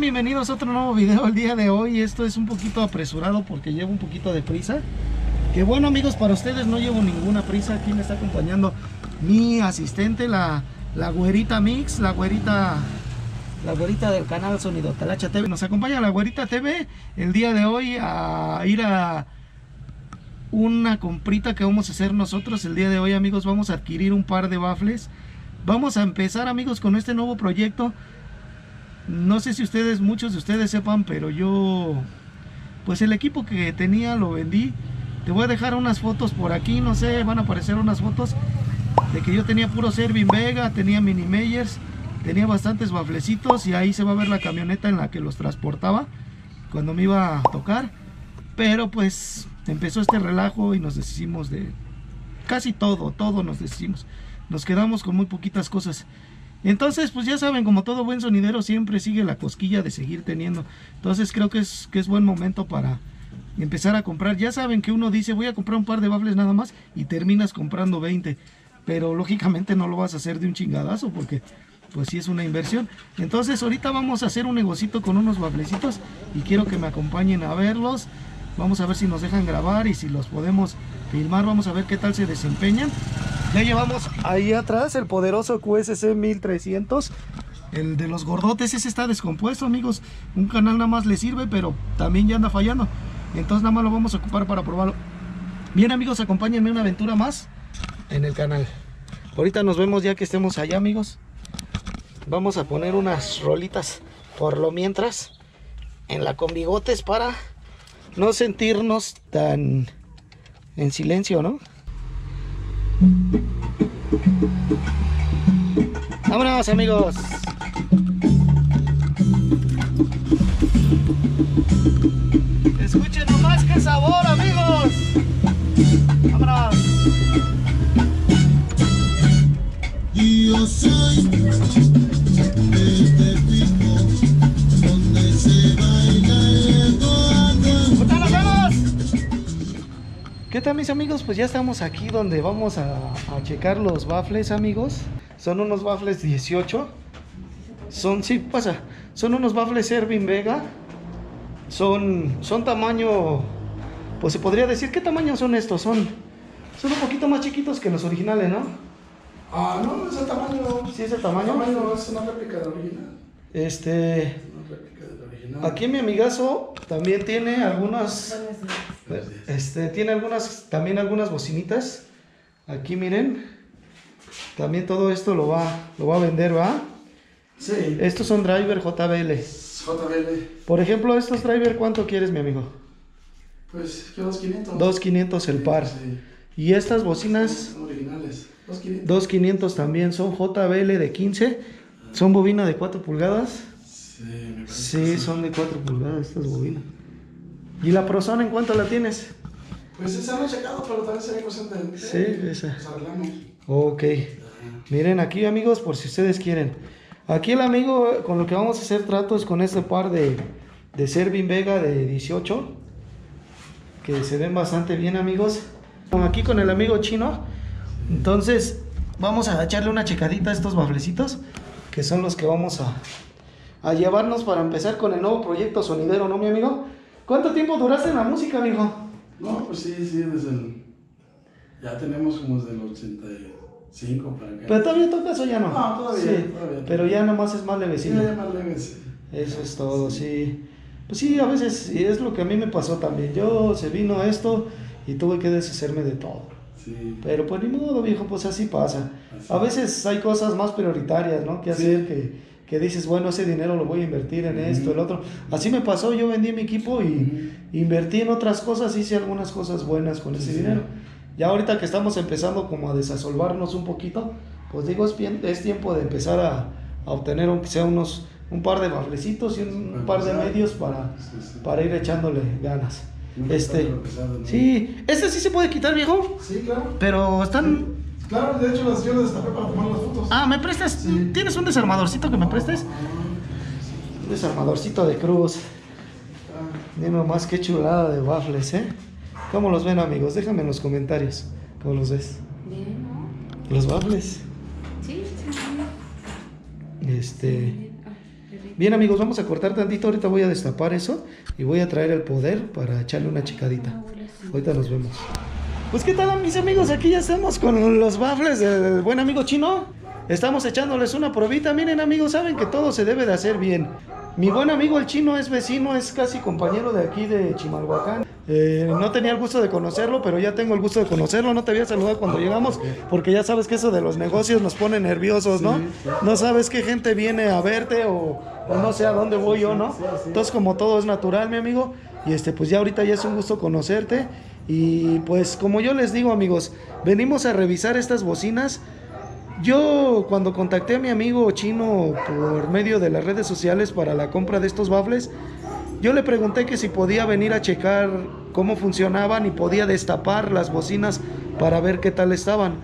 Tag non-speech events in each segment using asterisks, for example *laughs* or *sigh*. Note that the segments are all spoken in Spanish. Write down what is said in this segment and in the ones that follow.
Bienvenidos a otro nuevo video el día de hoy. Esto es un poquito apresurado porque llevo un poquito de prisa. Que bueno amigos, para ustedes no llevo ninguna prisa. Aquí me está acompañando mi asistente, la, la güerita Mix, la güerita la güerita del canal Sonido Talacha TV. Nos acompaña la güerita TV el día de hoy a ir a una comprita que vamos a hacer nosotros el día de hoy amigos. Vamos a adquirir un par de baffles. Vamos a empezar amigos con este nuevo proyecto. No sé si ustedes, muchos de ustedes sepan, pero yo, pues el equipo que tenía lo vendí. Te voy a dejar unas fotos por aquí, no sé, van a aparecer unas fotos de que yo tenía puro Servin Vega, tenía Mini Meyers, tenía bastantes baflecitos y ahí se va a ver la camioneta en la que los transportaba cuando me iba a tocar. Pero pues empezó este relajo y nos deshicimos de casi todo, todo nos deshicimos. Nos quedamos con muy poquitas cosas. Entonces, pues ya saben, como todo buen sonidero siempre sigue la cosquilla de seguir teniendo. Entonces creo que es, que es buen momento para empezar a comprar. Ya saben que uno dice, voy a comprar un par de baffles nada más y terminas comprando 20. Pero lógicamente no lo vas a hacer de un chingadazo porque pues sí es una inversión. Entonces ahorita vamos a hacer un negocito con unos baflecitos y quiero que me acompañen a verlos. Vamos a ver si nos dejan grabar y si los podemos filmar. Vamos a ver qué tal se desempeñan. Ya llevamos ahí atrás el poderoso QSC 1300. El de los gordotes, ese está descompuesto, amigos. Un canal nada más le sirve, pero también ya anda fallando. Entonces nada más lo vamos a ocupar para probarlo. Bien, amigos, acompáñenme una aventura más en el canal. Ahorita nos vemos ya que estemos allá, amigos. Vamos a poner unas rolitas por lo mientras en la con bigotes para no sentirnos tan en silencio, ¿no? Vámonos amigos. Escuchen nomás qué sabor amigos. Vámonos. Yo soy ¿Qué tal mis amigos? Pues ya estamos aquí donde vamos a, a checar los baffles amigos. Son unos baffles 18. Son, sí, pasa. Son unos baffles Servin Vega. Son, son tamaño, pues se podría decir, ¿qué tamaño son estos? Son, son un poquito más chiquitos que los originales, ¿no? Ah, no, es el tamaño. Sí, es el El tamaño. tamaño es una réplica del original. Este, Una réplica del original. aquí mi amigazo también tiene algunas Este, tiene algunas, también algunas bocinitas. Aquí miren. También todo esto lo va, lo va a vender, ¿va? Sí, Estos son driver JBL. JBL. Por ejemplo, estos driver, ¿cuánto quieres, mi amigo? Pues, ¿qué 2500? 2.500 el par. Sí. Y estas bocinas, Son originales. 2500. 2.500 también, son JBL de 15. Son bobina de 4 pulgadas. Sí, me parece. Sí, son de 4 pulgadas estas bobinas. ¿Y la Prozone en cuánto la tienes? Pues esa no he checado, pero también sería cuestión de. Sí, esa. Ok. Miren aquí amigos, por si ustedes quieren. Aquí el amigo con lo que vamos a hacer trato es con este par de, de Servin Vega de 18. Que se ven bastante bien amigos. Aquí con el amigo chino. Entonces vamos a echarle una checadita a estos baflecitos. Que son los que vamos a, a llevarnos para empezar con el nuevo proyecto sonidero, ¿no mi amigo? ¿Cuánto tiempo duraste en la música, amigo? No, pues sí, sí, desde el. Ya tenemos como desde el 85 para acá. Pero todavía tocas o ya no. No, todavía, Sí, todavía. Pero ya nomás es más Sí, levecillo. ya más leve, sí. Eso es todo, sí. Pues sí, a veces y es lo que a mí me pasó también. Yo se vino esto y tuve que deshacerme de todo. Sí. Pero pues ni modo, viejo, pues así pasa. Así A veces hay cosas más prioritarias, ¿no? Que Sí. hacer que, que dices, bueno, ese dinero lo voy a invertir en esto, el otro. Así me pasó, yo vendí mi equipo y invertí en otras cosas, hice algunas cosas buenas con ese dinero. Ya ahorita que estamos empezando como a desasolvarnos un poquito, pues digo, es, bien- es tiempo de empezar a, a obtener aunque sea unos un par de baflecitos y un, par de medios para, Sí, sí. para ir echándole ganas. Este, sí, este sí se puede quitar, viejo, Sí, claro. pero están... Claro, de hecho las yo las destapé para tomar las fotos. Ah, ¿me prestas? Sí. ¿Tienes un desarmadorcito que me prestes? Un desarmadorcito de cruz. Ah, Dime más qué chulada de waffles, ¿eh? ¿Cómo los ven, amigos? Déjame en los comentarios. ¿Cómo los ves? Bien, ¿no? Los waffles. Sí, sí, sí. Este. Ah. Bien amigos, vamos a cortar tantito, ahorita voy a destapar eso y voy a traer el poder para echarle una chicadita. Ahorita nos vemos. Pues qué tal mis amigos, aquí ya estamos con los baffles del buen amigo chino. Estamos echándoles una probita. Miren amigos, saben que todo se debe de hacer bien. Mi buen amigo el chino es vecino, es casi compañero de aquí de Chimalhuacán. Eh, no tenía el gusto de conocerlo, pero ya tengo el gusto de conocerlo. No te había saludado cuando llegamos, porque ya sabes que eso de los negocios nos pone nerviosos, ¿no? No sabes qué gente viene a verte o, o no sé a dónde voy yo, ¿no? Entonces como todo es natural, mi amigo, y este pues ya ahorita ya es un gusto conocerte. Y pues como yo les digo amigos, venimos a revisar estas bocinas. Yo cuando contacté a mi amigo chino por medio de las redes sociales para la compra de estos baffles, yo le pregunté que si podía venir a checar cómo funcionaban y podía destapar las bocinas para ver qué tal estaban.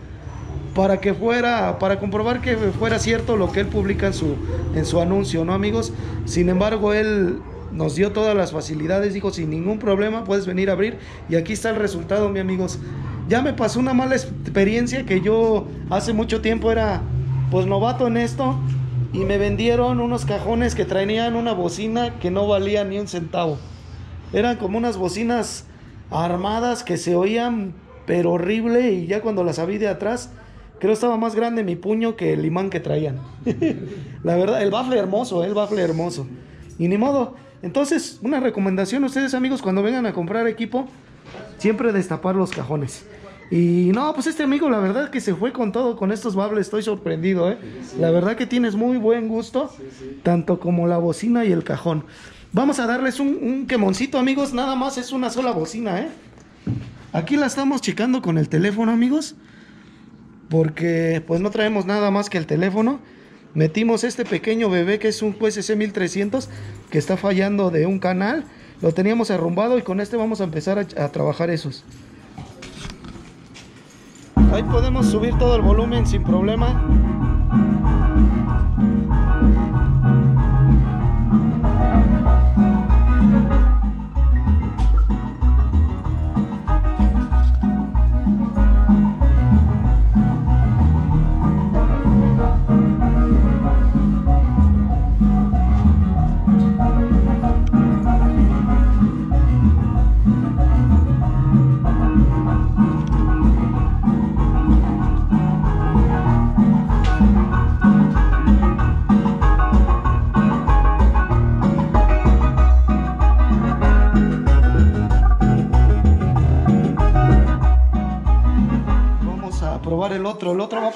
Para que fuera, para comprobar que fuera cierto lo que él publica en su, en su anuncio, ¿no amigos? Sin embargo, él nos dio todas las facilidades, dijo sin ningún problema puedes venir a abrir y aquí está el resultado, mi amigos. Ya me pasó una mala experiencia que yo hace mucho tiempo era pues novato en esto y me vendieron unos cajones que traían una bocina que no valía ni un centavo. Eran como unas bocinas armadas que se oían pero horrible y ya cuando las abrí de atrás creo estaba más grande mi puño que el imán que traían. *laughs* La verdad, el bafle hermoso, el bafle hermoso. Y ni modo. Entonces, una recomendación a ustedes amigos cuando vengan a comprar equipo, siempre destapar los cajones. Y no, pues este amigo la verdad que se fue con todo con estos bables, estoy sorprendido, ¿eh? La verdad que tienes muy buen gusto, tanto como la bocina y el cajón. Vamos a darles un, un quemoncito amigos, nada más es una sola bocina, ¿eh? Aquí la estamos checando con el teléfono amigos, porque pues no traemos nada más que el teléfono. Metimos este pequeño bebé que es un QSC 1300 que está fallando de un canal. Lo teníamos arrumbado y con este vamos a empezar a, a trabajar esos. Ahí podemos subir todo el volumen sin problema.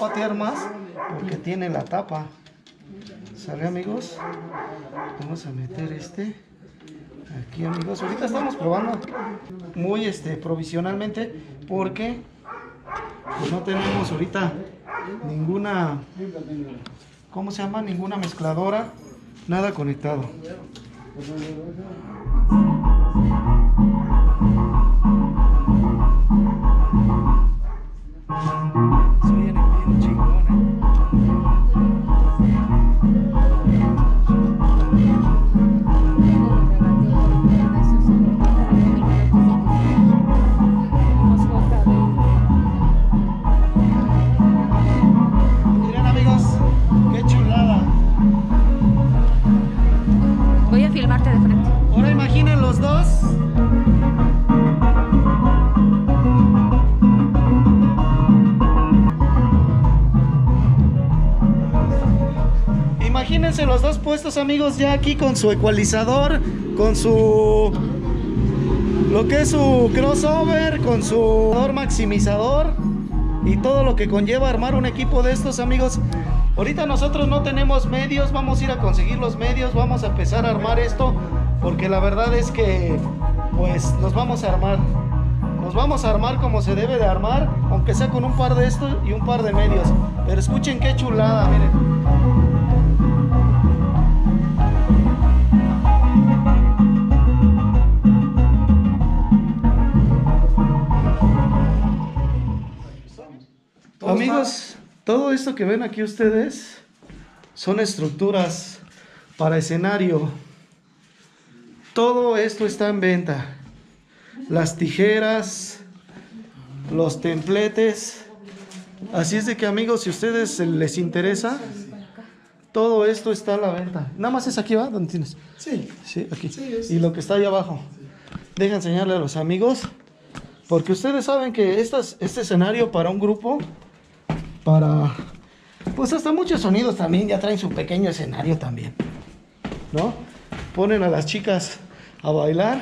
Patear más porque tiene la tapa. ¿Sale amigos? Vamos a meter este. Aquí amigos. Ahorita estamos probando muy este provisionalmente porque pues, no tenemos ahorita ninguna ¿cómo se llama? Ninguna mezcladora, nada conectado. Los dos puestos amigos ya aquí con su ecualizador, con su lo que es su crossover, con su maximizador y todo lo que conlleva armar un equipo de estos amigos. Ahorita nosotros no tenemos medios, vamos a ir a conseguir los medios, vamos a empezar a armar esto, porque la verdad es que pues nos vamos a armar. Nos vamos a armar como se debe de armar, aunque sea con un par de estos y un par de medios. Pero escuchen qué chulada, miren. Amigos, todo esto que ven aquí ustedes son estructuras para escenario. Todo esto está en venta. Las tijeras, los templetes. Así es de que amigos, si a ustedes les interesa, Todo esto está a la venta. Nada más es aquí, ¿va? ¿Dónde tienes? Sí. Sí, aquí. Sí, Y lo que está ahí abajo. Deja enseñarle a los amigos. Porque ustedes saben que estas, este escenario para un grupo, para... Pues hasta muchos sonidos también ya traen su pequeño escenario también. ¿No? Ponen a las chicas a bailar.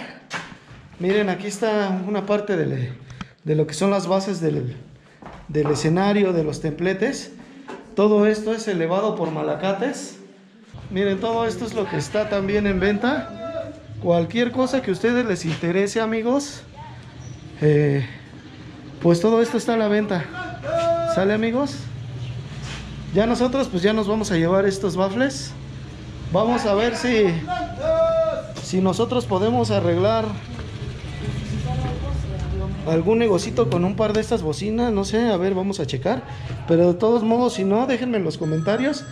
Miren, aquí está una parte de lo que son las bases del, del escenario, de los templetes. Todo esto es elevado por malacates. Miren, todo esto es lo que está también en venta. Cualquier cosa que a ustedes les interese, amigos, eh, pues todo esto está a la venta. ¿Sale, amigos? Ya nosotros, pues ya nos vamos a llevar estos baffles. Vamos a ver si, si nosotros podemos arreglar algún negocito con un par de estas bocinas, no sé, a ver, vamos a checar. Pero de todos modos, si no, déjenme en los comentarios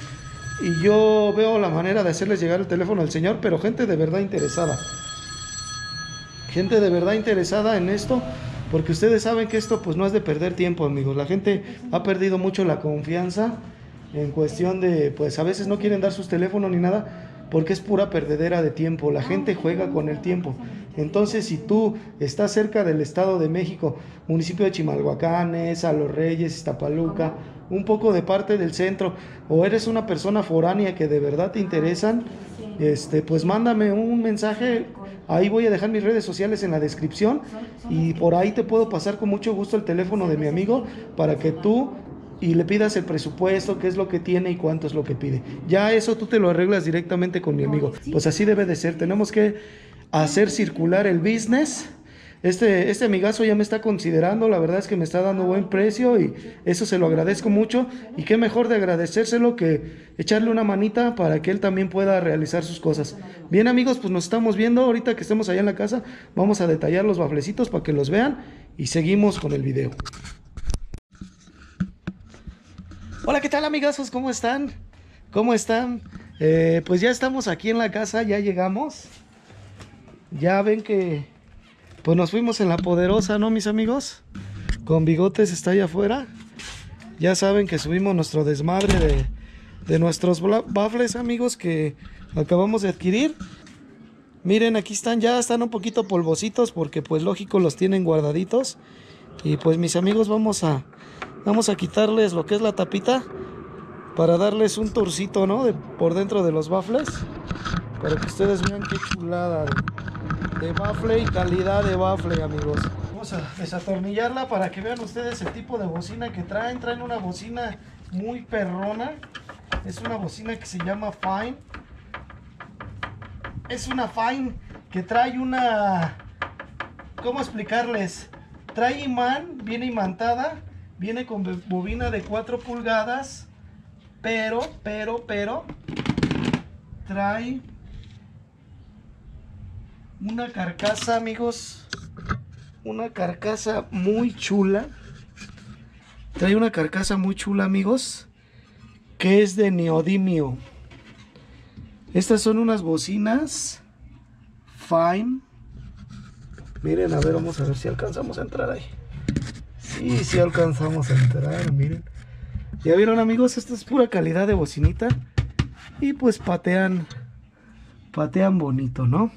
y yo veo la manera de hacerles llegar el teléfono al señor, pero gente de verdad interesada. Gente de verdad interesada en esto, porque ustedes saben que esto pues no es de perder tiempo, amigos. La gente ha perdido mucho la confianza en cuestión de, pues a veces no quieren dar sus teléfonos ni nada, porque es pura perdedera de tiempo. La gente juega con el tiempo. Entonces, si tú estás cerca del Estado de México, municipio de Chimalhuacanes, a Los Reyes, Iztapaluca, un poco de parte del centro, o eres una persona foránea que de verdad te interesan, este, pues mándame un mensaje. Ahí voy a dejar mis redes sociales en la descripción y por ahí te puedo pasar con mucho gusto el teléfono de mi amigo para que tú y le pidas el presupuesto, qué es lo que tiene y cuánto es lo que pide. Ya eso tú te lo arreglas directamente con mi amigo. Pues así debe de ser. Tenemos que hacer circular el business. Este, este amigazo ya me está considerando, la verdad es que me está dando buen precio y eso se lo agradezco mucho. Y qué mejor de agradecérselo que echarle una manita para que él también pueda realizar sus cosas. Bien amigos, pues nos estamos viendo ahorita que estemos allá en la casa. Vamos a detallar los baflecitos para que los vean y seguimos con el video. Hola, ¿qué tal amigazos? ¿Cómo están? ¿Cómo están? Eh, pues ya estamos aquí en la casa, ya llegamos. Ya ven que pues nos fuimos en la poderosa, ¿no, mis amigos? Con bigotes está allá afuera. Ya saben que subimos nuestro desmadre de, de nuestros baffles, amigos, que acabamos de adquirir. Miren, aquí están, ya están un poquito polvositos porque pues lógico los tienen guardaditos. Y pues mis amigos vamos a vamos a quitarles lo que es la tapita para darles un tourcito, ¿no? Por dentro de los baffles para que ustedes vean qué chulada de, baffle y calidad de baffle, amigos. Vamos a desatornillarla para que vean ustedes el tipo de bocina que traen. Traen una bocina muy perrona. Es una bocina que se llama Fine. Es una Fine que trae una... ¿Cómo explicarles? Trae imán, viene imantada, viene con bobina de 4 pulgadas, pero, pero, pero, trae una carcasa, amigos, una carcasa muy chula. Trae una carcasa muy chula, amigos, que es de neodimio. Estas son unas bocinas fine. Miren, a ver, vamos a ver si alcanzamos a entrar ahí. Sí, sí alcanzamos a entrar, miren. Ya vieron amigos, esta es pura calidad de bocinita. Y pues patean, patean bonito, ¿no?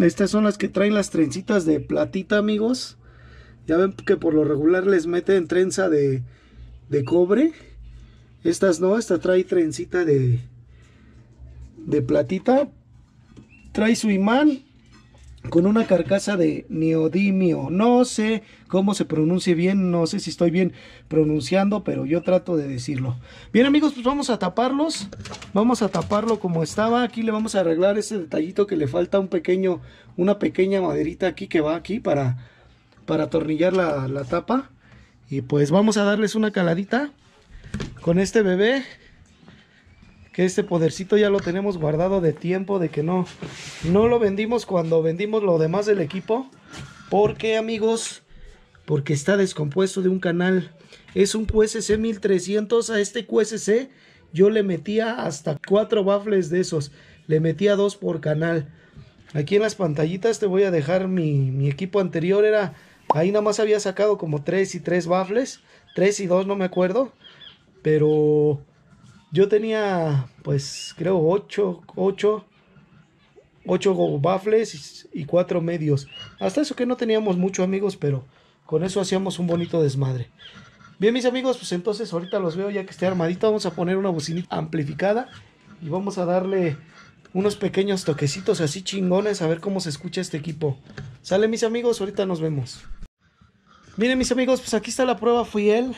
Estas son las que traen las trencitas de platita, amigos. Ya ven que por lo regular les meten trenza de, de cobre. Estas no, esta trae trencita de, de platita. Trae su imán con una carcasa de neodimio. No sé cómo se pronuncie bien, no sé si estoy bien pronunciando, pero yo trato de decirlo. Bien amigos, pues vamos a taparlos. Vamos a taparlo como estaba. Aquí le vamos a arreglar ese detallito que le falta un pequeño, una pequeña maderita aquí que va aquí para, para atornillar la, la tapa. Y pues vamos a darles una caladita con este bebé que este podercito ya lo tenemos guardado de tiempo de que no no lo vendimos cuando vendimos lo demás del equipo porque amigos porque está descompuesto de un canal. Es un QSC 1300 a este QSC yo le metía hasta cuatro baffles de esos le metía dos por canal. Aquí en las pantallitas te voy a dejar mi, mi equipo anterior era ahí nada más había sacado como tres y tres baffles tres y dos no me acuerdo pero yo tenía, pues creo, 8, 8, 8 baffles y 4 medios. Hasta eso que no teníamos mucho amigos, pero con eso hacíamos un bonito desmadre. Bien, mis amigos, pues entonces ahorita los veo ya que esté armadito. Vamos a poner una bocinita amplificada y vamos a darle unos pequeños toquecitos así chingones a ver cómo se escucha este equipo. Sale, mis amigos, ahorita nos vemos. Miren, mis amigos, pues aquí está la prueba fiel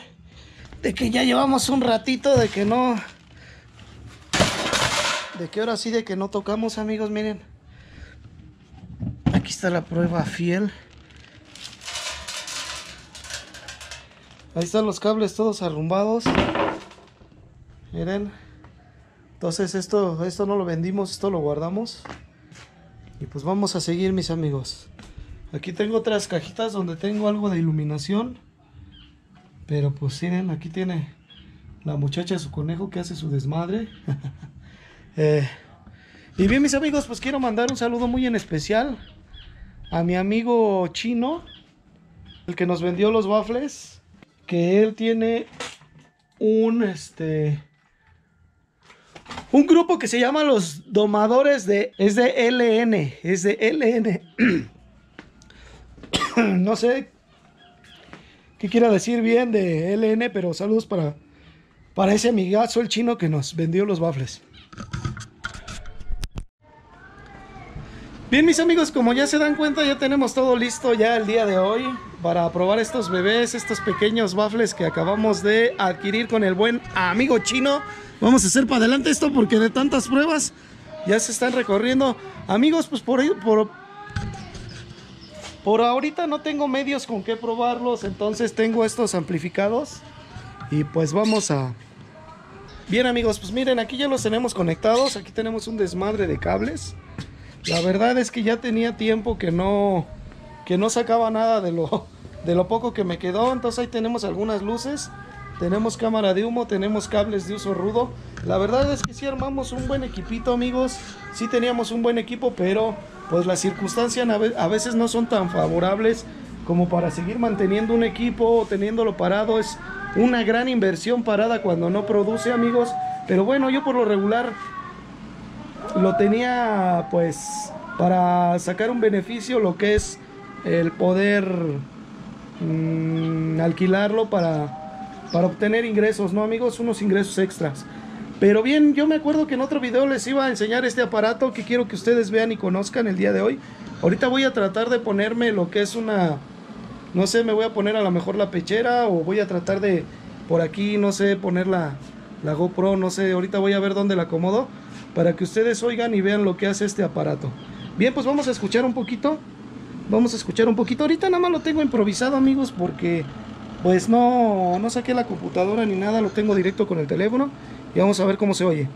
de que ya llevamos un ratito de que no. De que ahora sí de que no tocamos, amigos, miren. Aquí está la prueba fiel. Ahí están los cables todos arrumbados. Miren. Entonces esto, esto no lo vendimos, esto lo guardamos. Y pues vamos a seguir mis amigos. Aquí tengo otras cajitas donde tengo algo de iluminación. Pero pues miren, aquí tiene la muchacha su conejo que hace su desmadre. *laughs* Eh, y bien mis amigos, pues quiero mandar un saludo muy en especial a mi amigo chino, el que nos vendió los waffles que él tiene un este un grupo que se llama los domadores de es de LN, es de LN. *coughs* no sé qué quiera decir bien de LN, pero saludos para para ese amigazo el chino que nos vendió los waffles. Bien mis amigos, como ya se dan cuenta, ya tenemos todo listo ya el día de hoy para probar estos bebés, estos pequeños waffles que acabamos de adquirir con el buen amigo chino. Vamos a hacer para adelante esto porque de tantas pruebas ya se están recorriendo. Amigos, pues por ahí, por, por ahorita no tengo medios con qué probarlos, entonces tengo estos amplificados y pues vamos a... Bien amigos, pues miren, aquí ya los tenemos conectados, aquí tenemos un desmadre de cables. La verdad es que ya tenía tiempo que no, que no sacaba nada de lo, de lo poco que me quedó. Entonces ahí tenemos algunas luces. Tenemos cámara de humo, tenemos cables de uso rudo. La verdad es que sí armamos un buen equipito, amigos. Sí teníamos un buen equipo, pero pues las circunstancias a veces no son tan favorables como para seguir manteniendo un equipo o teniéndolo parado. Es una gran inversión parada cuando no produce, amigos. Pero bueno, yo por lo regular lo tenía pues para sacar un beneficio lo que es el poder mm, alquilarlo para, para obtener ingresos, ¿no amigos? Unos ingresos extras. Pero bien, yo me acuerdo que en otro video les iba a enseñar este aparato que quiero que ustedes vean y conozcan el día de hoy. Ahorita voy a tratar de ponerme lo que es una, no sé, me voy a poner a lo mejor la pechera o voy a tratar de por aquí, no sé, poner la, la GoPro, no sé, ahorita voy a ver dónde la acomodo para que ustedes oigan y vean lo que hace este aparato. Bien, pues vamos a escuchar un poquito. Vamos a escuchar un poquito. Ahorita nada más lo tengo improvisado, amigos, porque pues no, no saqué la computadora ni nada, lo tengo directo con el teléfono y vamos a ver cómo se oye.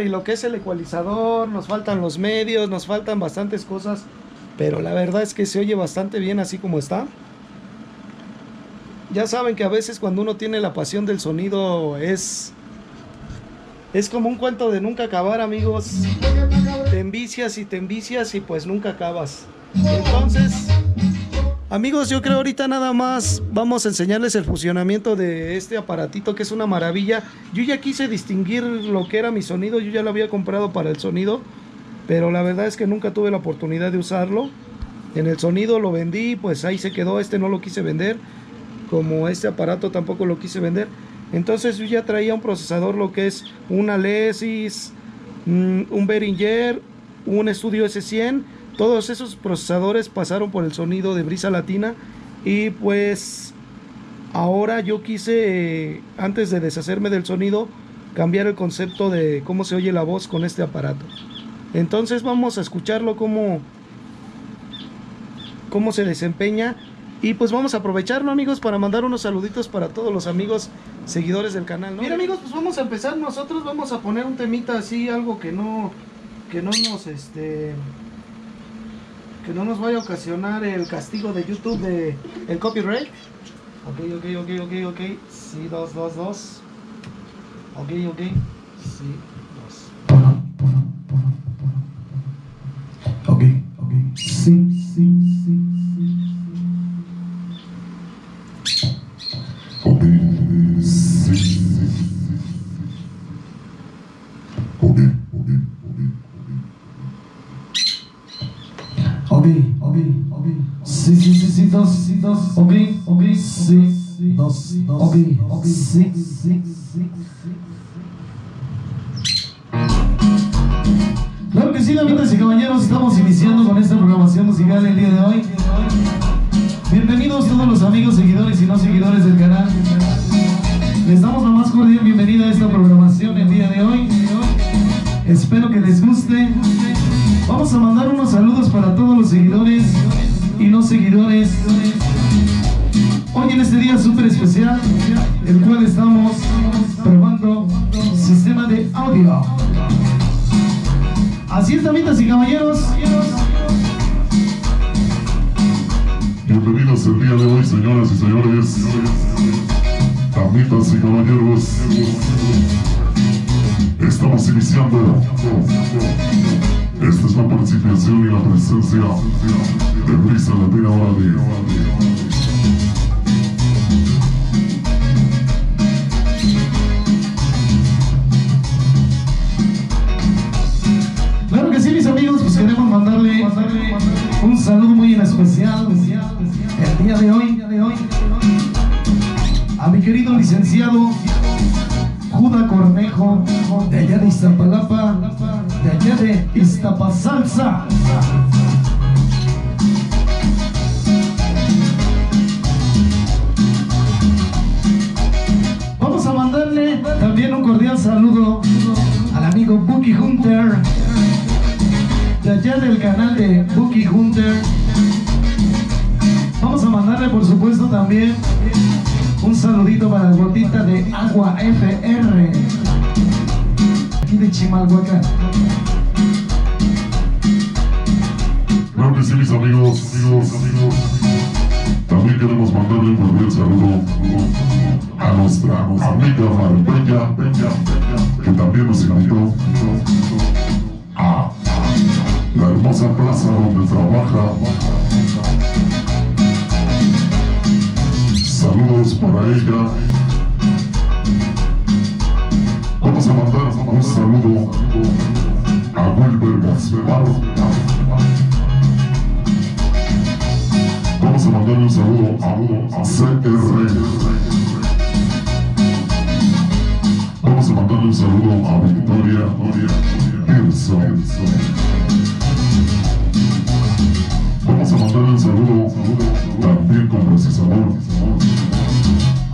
Y lo que es el ecualizador, nos faltan los medios, nos faltan bastantes cosas, pero la verdad es que se oye bastante bien así como está. Ya saben que a veces cuando uno tiene la pasión del sonido es es como un cuento de nunca acabar, amigos. Te envicias y te envicias y pues nunca acabas. Entonces, amigos, yo creo ahorita nada más vamos a enseñarles el funcionamiento de este aparatito que es una maravilla. Yo ya quise distinguir lo que era mi sonido, yo ya lo había comprado para el sonido, pero la verdad es que nunca tuve la oportunidad de usarlo. En el sonido lo vendí, pues ahí se quedó, este no lo quise vender, como este aparato tampoco lo quise vender. Entonces yo ya traía un procesador, lo que es una Lesis, mm, un Behringer, un Studio S100. Todos esos procesadores pasaron por el sonido de brisa latina y pues ahora yo quise, eh, antes de deshacerme del sonido, cambiar el concepto de cómo se oye la voz con este aparato. Entonces vamos a escucharlo cómo, cómo se desempeña y pues vamos a aprovecharlo amigos para mandar unos saluditos para todos los amigos seguidores del canal. ¿no? Mira amigos, pues vamos a empezar nosotros, vamos a poner un temita así, algo que no, que no nos, este, que no nos vaya a ocasionar el castigo de YouTube de el copyright. Ok, ok, ok, ok, ok. Sí, dos, dos, dos. Ok, ok. Sí, dos. Ok, ok. Sí, dos, dos. Claro que sí, damas y caballeros, estamos iniciando con esta programación musical el día de hoy. Bienvenidos todos los amigos, seguidores y no seguidores del canal. Les damos la más cordial bienvenida a esta programación el día de hoy. Espero que les guste. Vamos a mandar unos saludos para todos los seguidores y no seguidores. Hoy en este día súper especial, el cual estamos probando sistema de audio. Así es, damitas y caballeros. Bienvenidos el día de hoy, señoras y señores, damitas y caballeros. Estamos iniciando. Esta es la participación y la presencia de Brisa Latina Radio. De allá de Iztapalapa, de allá de Iztapasalsa. Vamos a mandarle también un cordial saludo al amigo Bucky Hunter, de allá del canal de Bucky Hunter. Vamos a mandarle por supuesto también un saludito para la gotita de Agua FR, de Chimalhuacán. Claro que mis amigos, amigos, amigos. También queremos mandarle un cordial saludo a nuestra amiga Marbella, que también nos invitó a la hermosa plaza donde trabaja. Saludos para ella. Un saludo a Wilber Gaspar. Vamos a mandarle un saludo a, a CR. Vamos a mandarle un saludo a Victoria Pearson. Vamos a mandarle un saludo también con procesador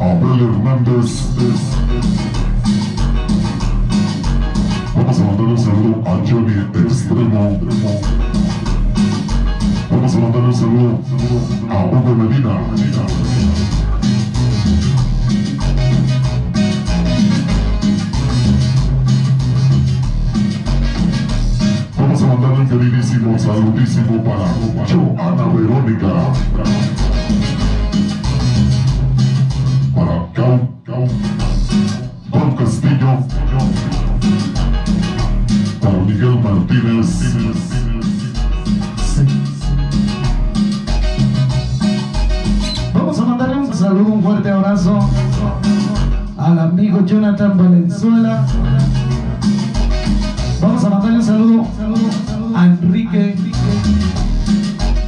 a Abel Hernández. Vamos a mandarle un saludo a Johnny Extremo. Vamos a mandarle un saludo a Hugo Medina. Vamos a mandarle un queridísimo saludísimo para Joana Verónica. Para Cau, Cau. Al amigo Jonathan Valenzuela. Vamos a mandarle un saludo a Enrique,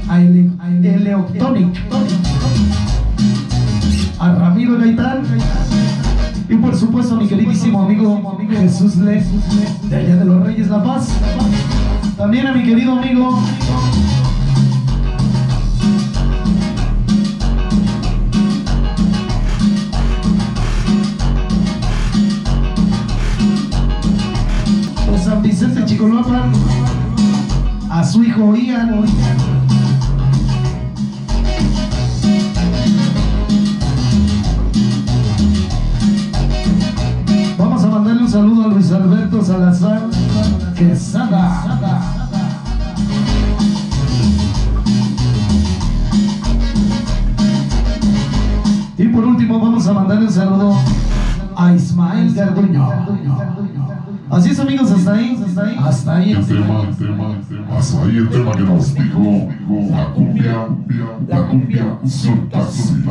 a Ele- a Eleoctonic, a Ramiro Gaitán y por supuesto a mi queridísimo amigo Jesús Le, de allá de los Reyes La Paz. También a mi querido amigo A su hijo Ian. Vamos a mandarle un saludo a Luis Alberto Salazar Quesada. Y por último vamos a mandarle un saludo Ismael. Así es amigos, hasta ahí, hasta ahí, hasta ahí. El tema, el tema, el tema. Hasta ahí el tema que nos dijo la cumbia, la cumbia subtaxi.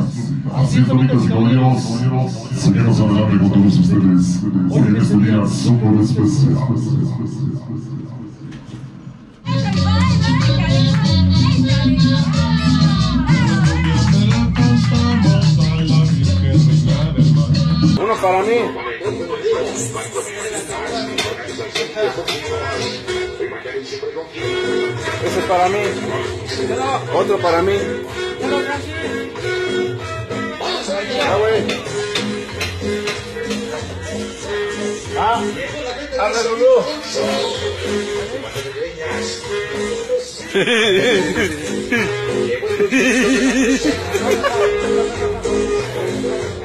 Así es, amigos y caballeros. Seguimos adelante con todos ustedes. En este día súper especial. Uno para mí. Ese es para mí. Otro para mí. Ah, güey. Ah, abre Lulú. *laughs*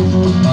Thank you.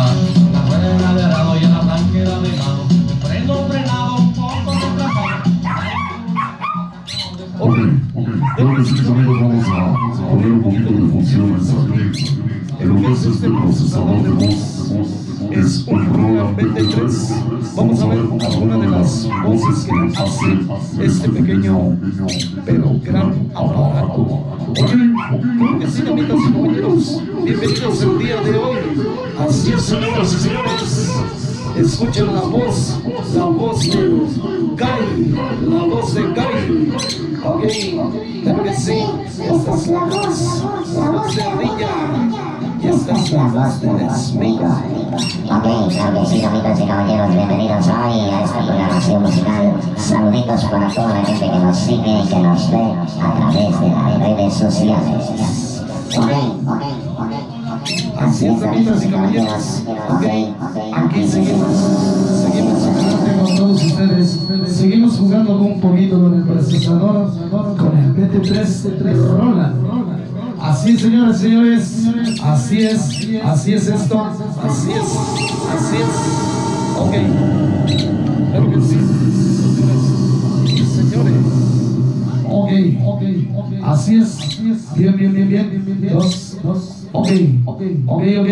Es la voz de Desmilla. Ok, y caballeros, bienvenidos hoy a esta programación musical. Saluditos para toda la gente que nos sigue y que nos ve a través de las redes sociales. Ok, ok. Así es, amigas y caballeros. Ok, aquí seguimos, seguimos con todos ustedes. Seguimos jugando un poquito con el procesador, con el PT3 Roland. Así señoras señores, así es, así es esto, Así es, así es. Ok. Señores, Ok, ok. Así es, bien, bien, bien, bien. Dos, dos. Ok, ok, ok, ok,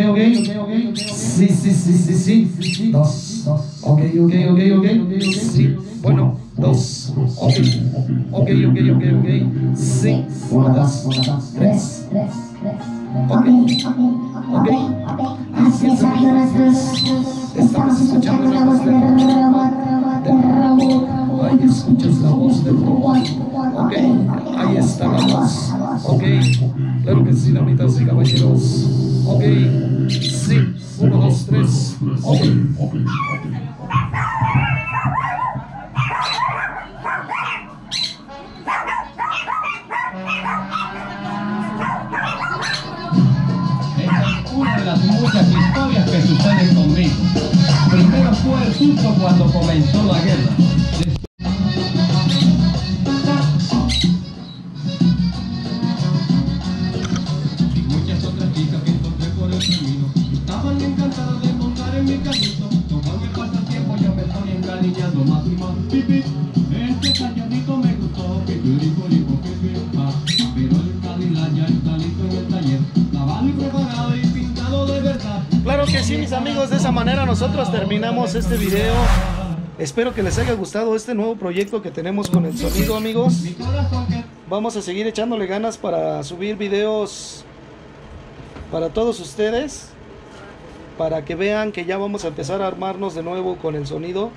ok. Sí, sí, sí, sí, sí. Dos, dos. Ok, ok, ok, ok. Sí. Bueno, dos. Ok, ok, ok, ok, ok. Dos, una, dos, tres. Ok, ok. Así es, amigos. Estamos escuchando la voz del robot. Ahí escuchas la voz del robot. Ok, ahí está la voz. Ok, claro que sí, damitas y caballeros. Ok, sí, uno, dos, tres. Ok. Esta Cuando comenzó la guerra. Terminamos este video. Espero que les haya gustado este nuevo proyecto que tenemos con el sonido, amigos. Vamos a seguir echándole ganas para subir videos para todos ustedes. Para que vean que ya vamos a empezar a armarnos de nuevo con el sonido.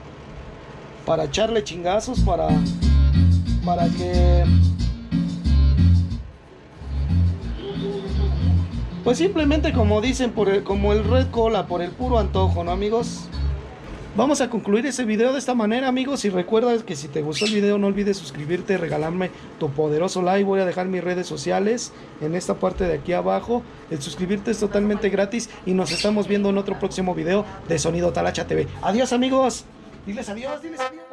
Para echarle chingazos, para, para que... Pues simplemente como dicen, por el- como el red cola, por el puro antojo, ¿no amigos? Vamos a concluir ese video de esta manera, amigos. Y recuerda que si te gustó el video, no olvides suscribirte, regalarme tu poderoso like. Voy a dejar mis redes sociales en esta parte de aquí abajo. El suscribirte es totalmente gratis. Y nos estamos viendo en otro próximo video de Sonido Talacha TV. Adiós, amigos. Diles adiós, diles adiós.